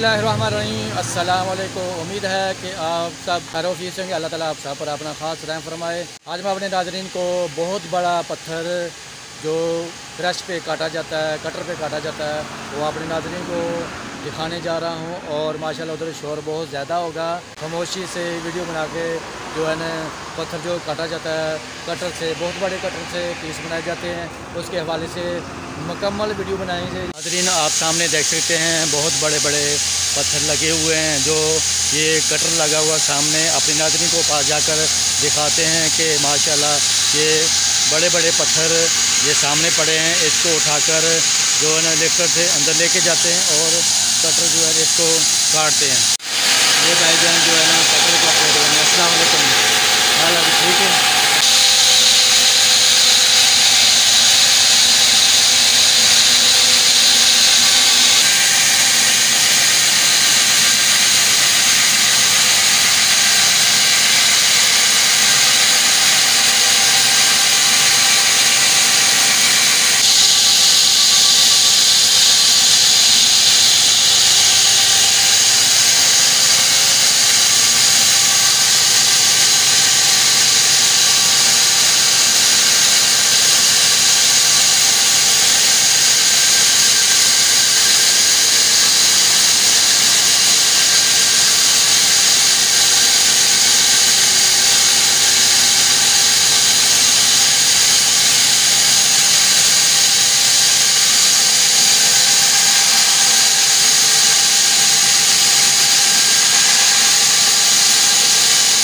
اللہ الرحمن الرحیم۔ السلام علیکم۔ امید ہے کہ آپ سب خیر و ہوں گے۔ اللہ تعالیٰ آپ سب پر اپنا خاص رحم فرمائے۔ آج میں اپنے ناظرین کو بہت بڑا پتھر جو فریش پہ کاٹا جاتا ہے، کٹر پہ کاٹا جاتا ہے، وہ اپنے ناظرین کو دکھانے جا رہا ہوں اور ماشاءاللہ ادھر شور بہت زیادہ ہوگا۔ خاموشی سے ویڈیو بنا کے جو ہے نا، پتھر جو کاٹا جاتا ہے، کٹر سے، بہت بڑے کٹر سے پیس بنائے جاتے ہیں۔ اس کے حوالے سے مکمل ویڈیو بنائیں گے ناظرین، آپ سامنے دیکھ سکتے ہیں بہت بڑے بڑے پتھر لگے ہوئے ہیں جو یہ کٹر لگا ہوا سامنے۔ اپنی ناظرین کو پاس جا کر دکھاتے ہیں کہ ماشاءاللہ یہ بڑے بڑے پتھر یہ سامنے پڑے ہیں۔ اس کو اٹھا کر جو ہے نا لفٹر سے اندر لے کے جاتے ہیں اور کٹر جو ہے اس کو کاٹتے ہیں۔ یہ بھائی جان جو ہے نا کٹر کا پروگرام السلام علیکم حال ابھی ٹھیک ہے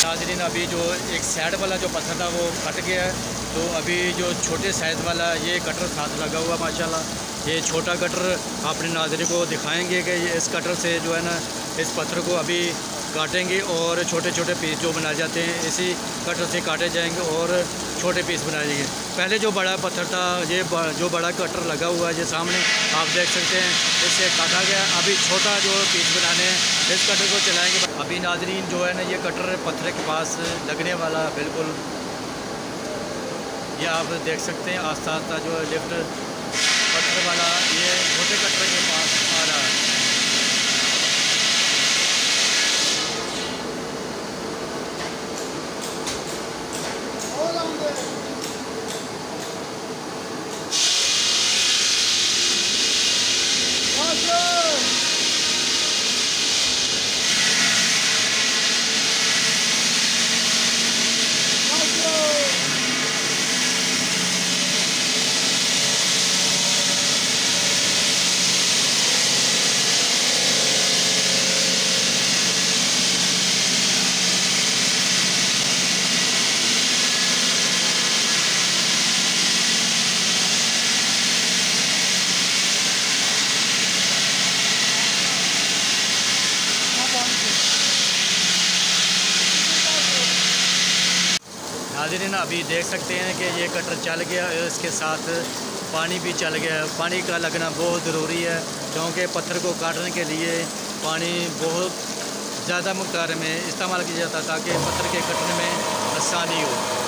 ناظرین ابھی جو ایک سائڈ والا جو پتھر تھا وہ کٹ گیا ہے۔ تو ابھی جو چھوٹے سائز والا یہ کٹر ساتھ لگا ہوا ماشاءاللہ۔ یہ چھوٹا کٹر اپنے ناظرین کو دکھائیں گے کہ اس کٹر سے جو ہے نا، اس پتھر کو ابھی کاٹیں گے اور چھوٹے چھوٹے پیس جو بنائے جاتے ہیں، اسی کٹر سے کاٹے جائیں گے اور چھوٹے پیس بنائے جائیں گے۔ پہلے جو بڑا پتھر تھا، یہ جو بڑا کٹر لگا ہوا ہے، یہ سامنے آپ دیکھ سکتے ہیں، اس سے کاٹا گیا۔ ابھی چھوٹا جو پیس بنانے ہیں، اس کٹر کو چلائیں گے۔ ابھی ناظرین جو ہے نا، یہ کٹر پتھر کے پاس لگنے والا بالکل، یہ آپ دیکھ سکتے ہیں آہستہ آہستہ جو لفٹ پتھر والا یہ چھوٹے کٹر کے پاس آ رہا ہے ناظرین ابھی دیکھ سکتے ہیں کہ یہ کٹر چل گیا اس کے ساتھ پانی بھی چل گیا پانی کا لگنا بہت ضروری ہے، کیونکہ پتھر کو کاٹنے کے لیے پانی بہت زیادہ مقدار میں استعمال کیا جاتا ہے تاکہ پتھر کے کٹنے میں آسانی ہو۔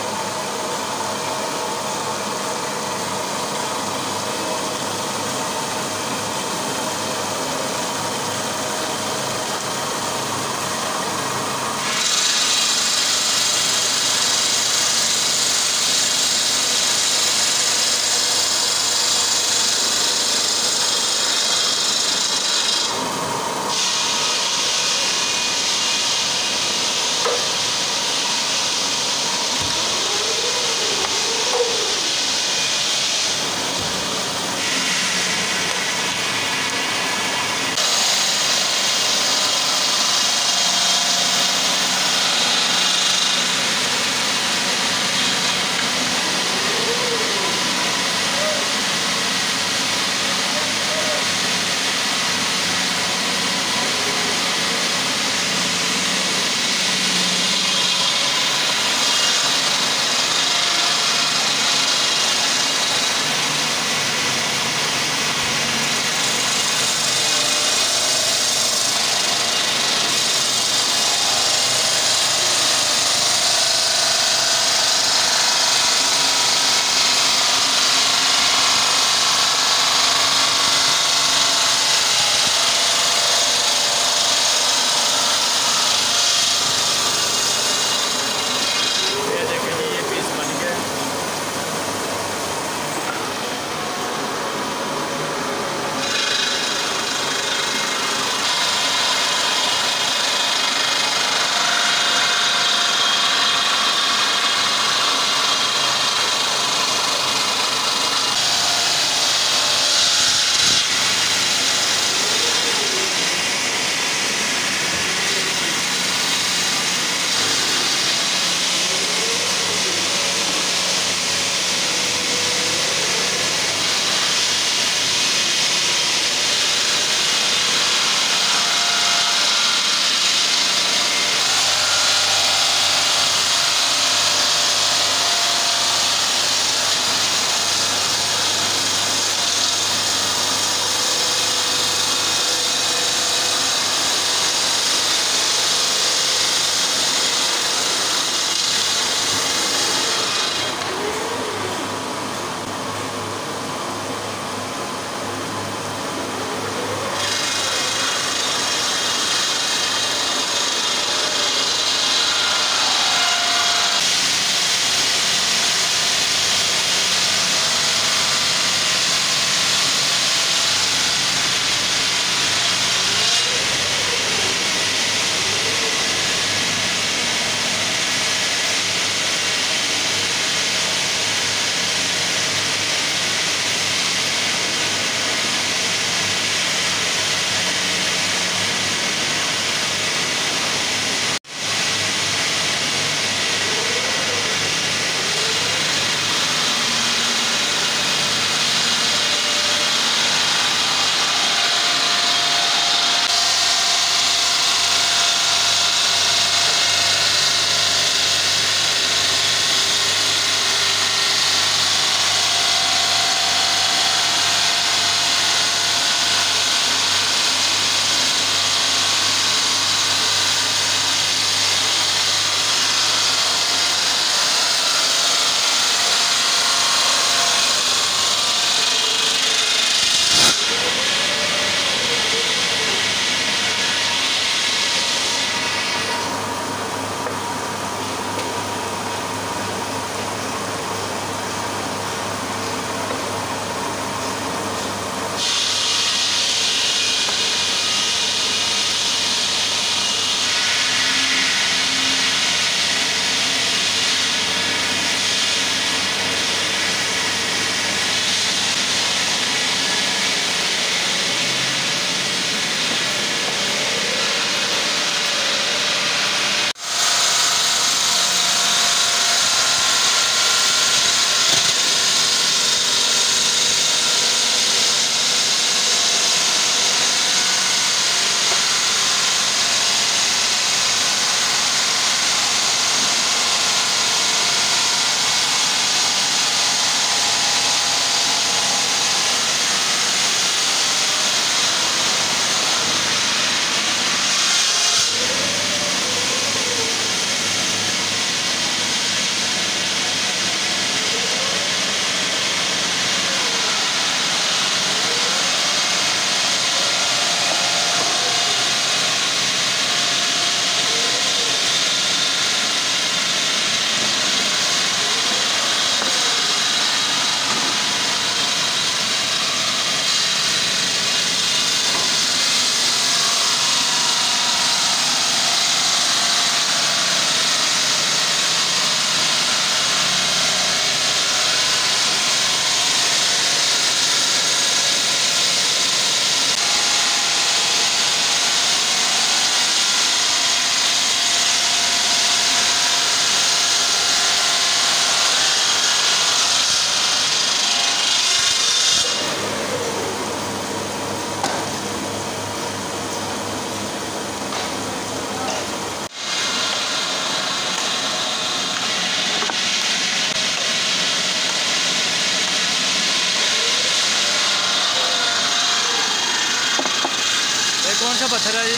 پتھر ہے جی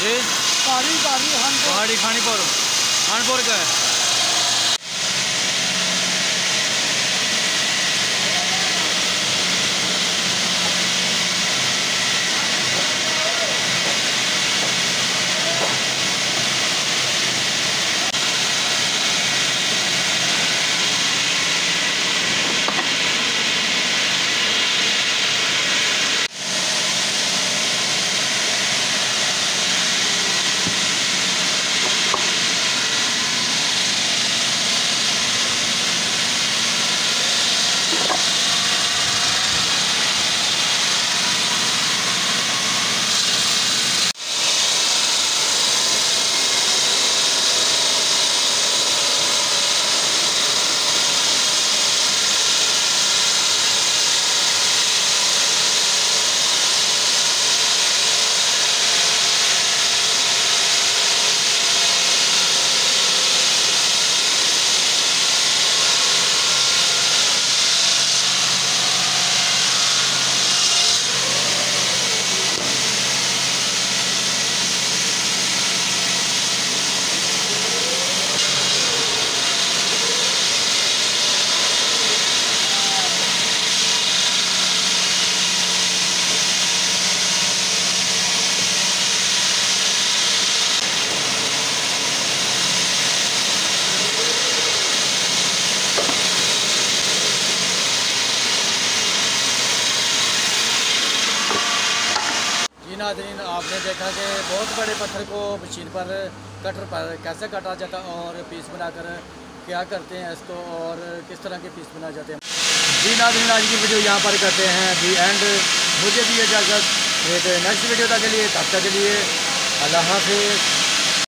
جی پہاڑی خانی پور خان پور کا ہے ناظرین آپ نے دیکھا کہ بہت بڑے پتھر کو مشین پر کٹر پر کیسے کاٹا جاتا اور پیس بنا کر کیا کرتے ہیں اس کو اور کس طرح کے پیس بنا جاتے ہیں جی ناظرین آج کی ویڈیو یہاں پر کرتے ہیں دی اینڈ مجھے بھی اجازت ایک نیکسٹ ویڈیو تک کے لیے تب تک کے لیے اللہ حافظ